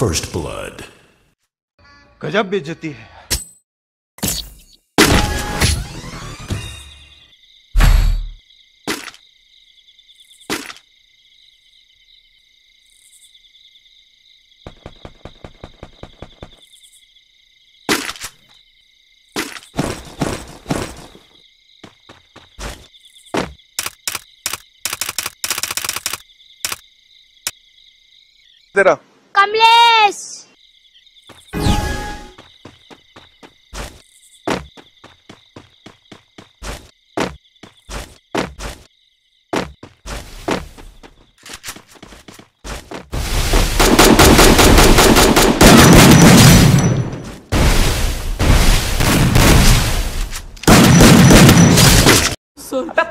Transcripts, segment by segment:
First Blood. गजब बेइज्जती है तेरा कमलेश।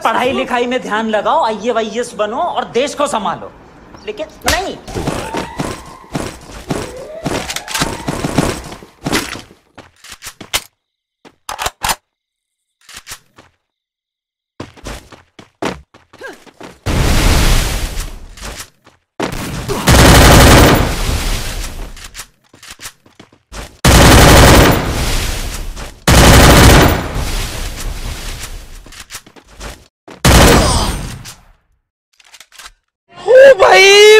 पढ़ाई लिखाई में ध्यान लगाओ आई वाई बनो और देश को संभालो। लेकिन नहीं ओ भाई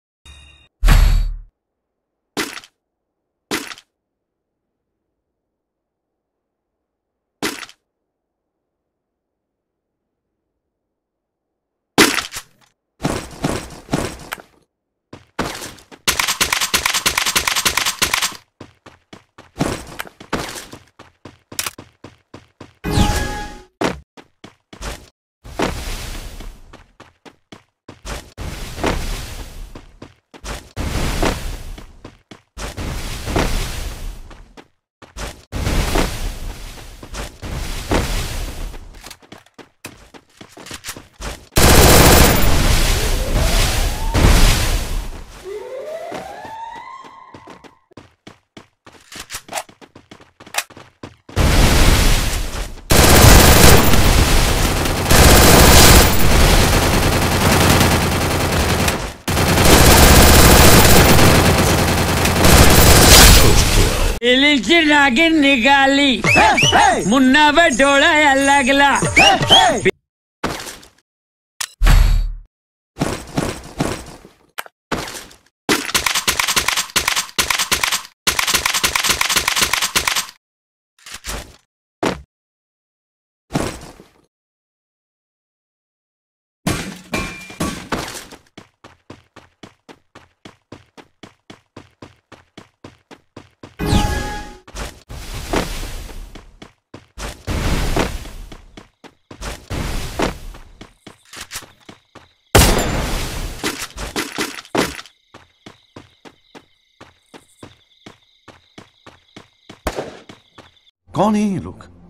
इलीची नागिन निकाली। मुन्ना पे डोला अलग लागला। कौन है ये लोग?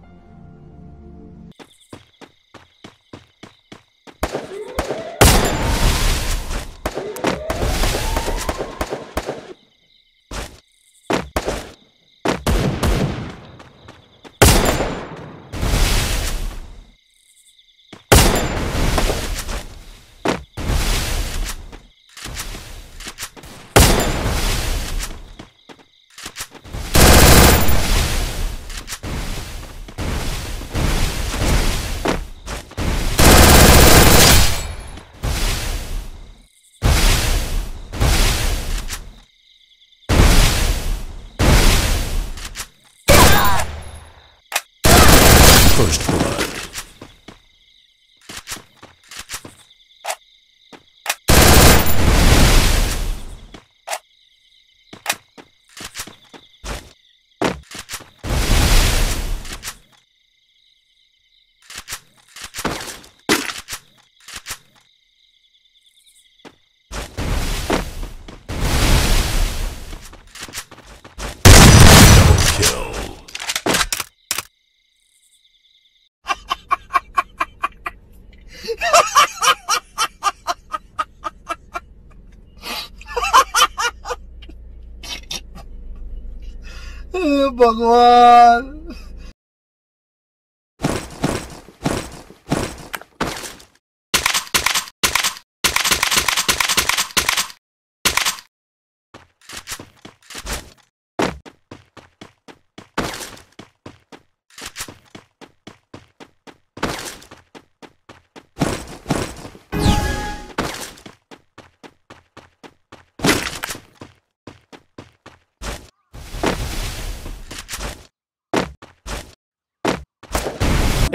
老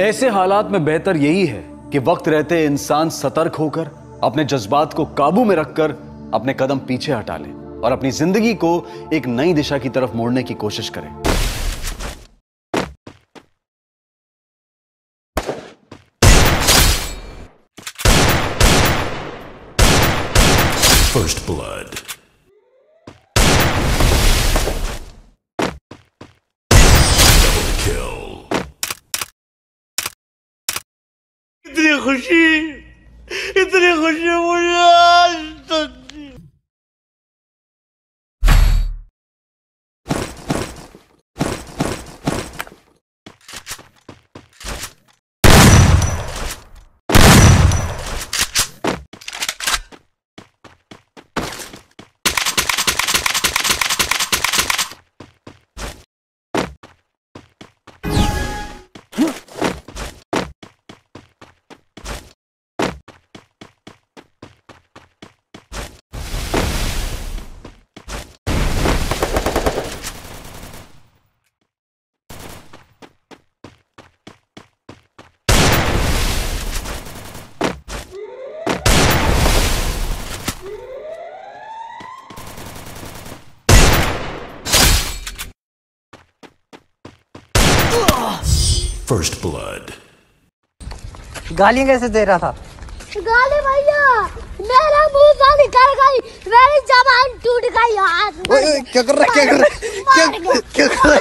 ऐसे हालात में बेहतर यही है कि वक्त रहते इंसान सतर्क होकर अपने जज्बात को काबू में रखकर अपने कदम पीछे हटा ले और अपनी ज़िंदगी को एक नई दिशा की तरफ़ मोड़ने की कोशिश करे। 是，这里合适不热？First blood. गालियाँ कैसे दे रहा था? गाली भैया मेरा मुँह से निकल गई मेरी जबान टूट गई हाथ क्या कर रहा है क्या कर रहा है क्या क्या कर रहा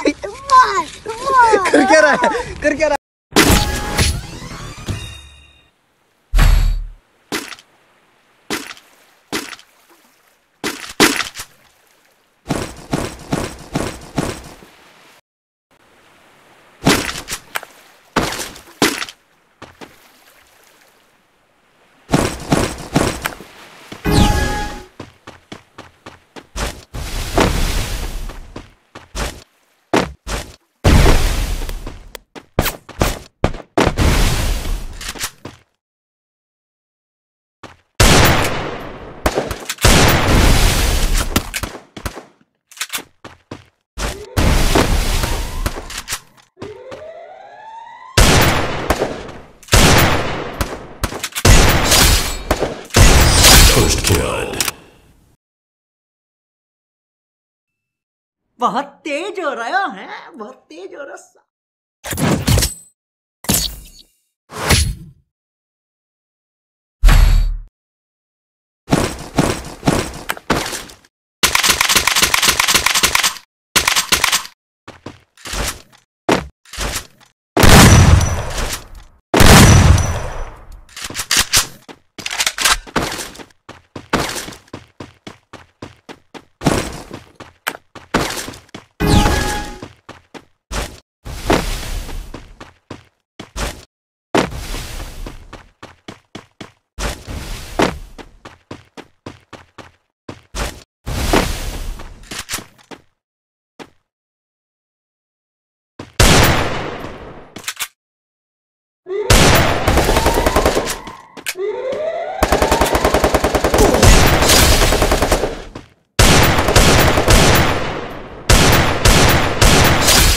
बहुत तेज हो रहा है बहुत तेज हो रहा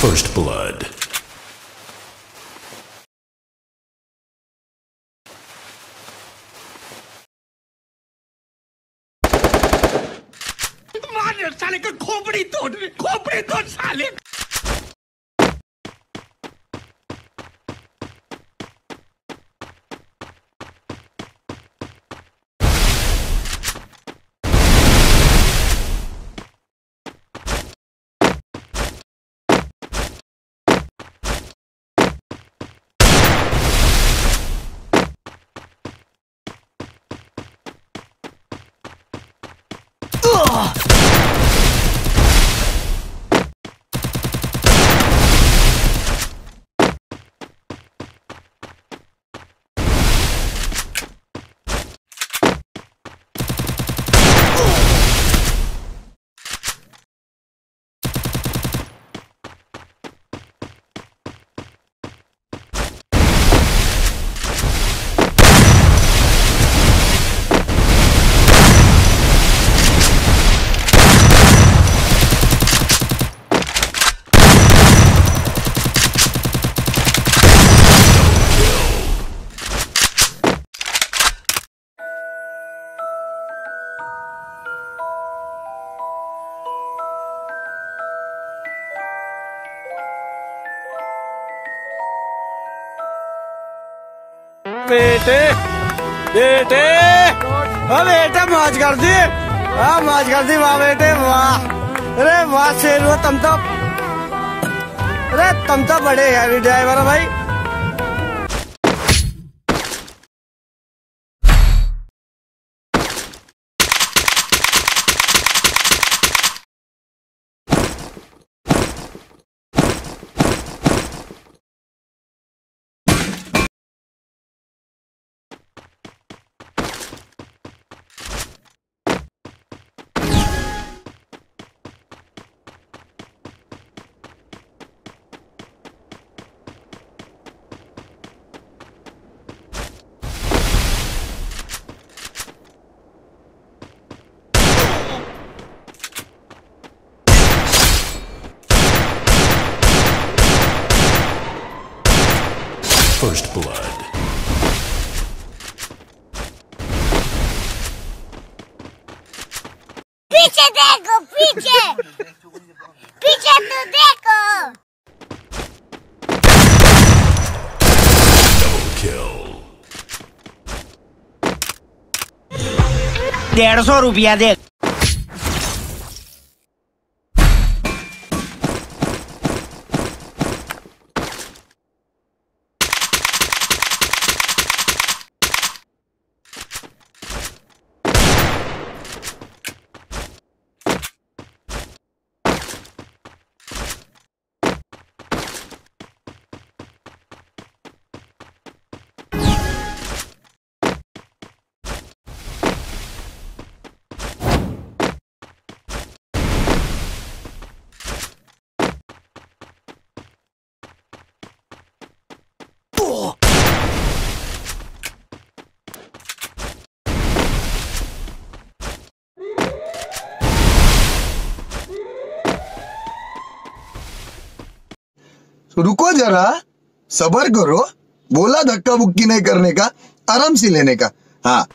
First Blood. Come on, Sally, good company, dude. Company, dude, Sally. बेटे बेटे। वाह बेटे, माज कर दी वाह, माज कर दी वाह बेटे, वाह। अरे, वाह, शेर हो तुम तो अरे, तम तो बड़े हैवी ड्राइवर भाई। First blood. पीछे देखो पीछे पीछे तो देखो Kill. डेढ़ सौ रुपया दे रुको जरा, सबर करो, बोला धक्का बुक्की नहीं करने का, आराम से लेने का। हाँ।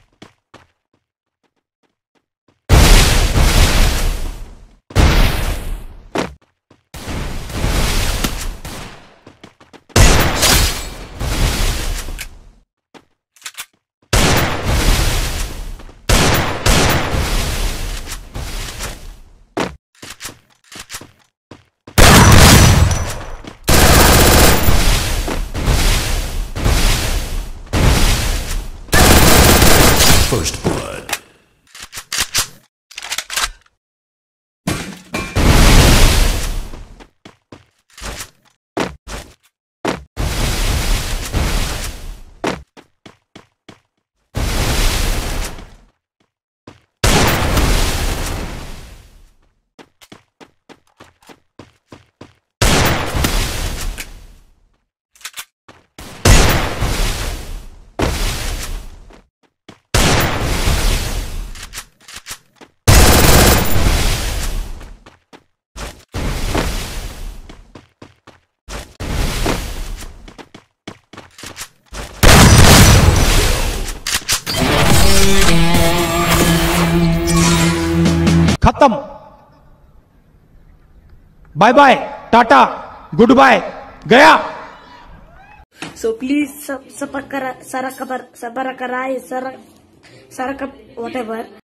खत्म bye bye tata good bye गया सो प्लीज़ सब सब करा सारा खबर सबर कराए सारा सारा कब वट एवर